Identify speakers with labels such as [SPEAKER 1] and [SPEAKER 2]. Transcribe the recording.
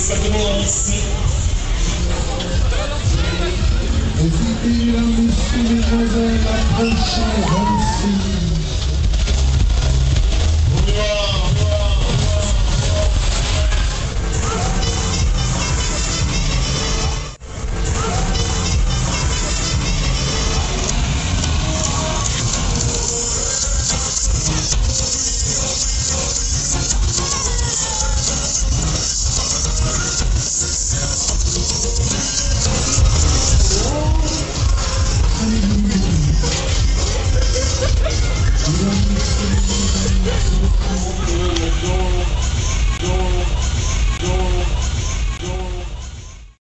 [SPEAKER 1] Hésiter à me soumettre la prochaine I'm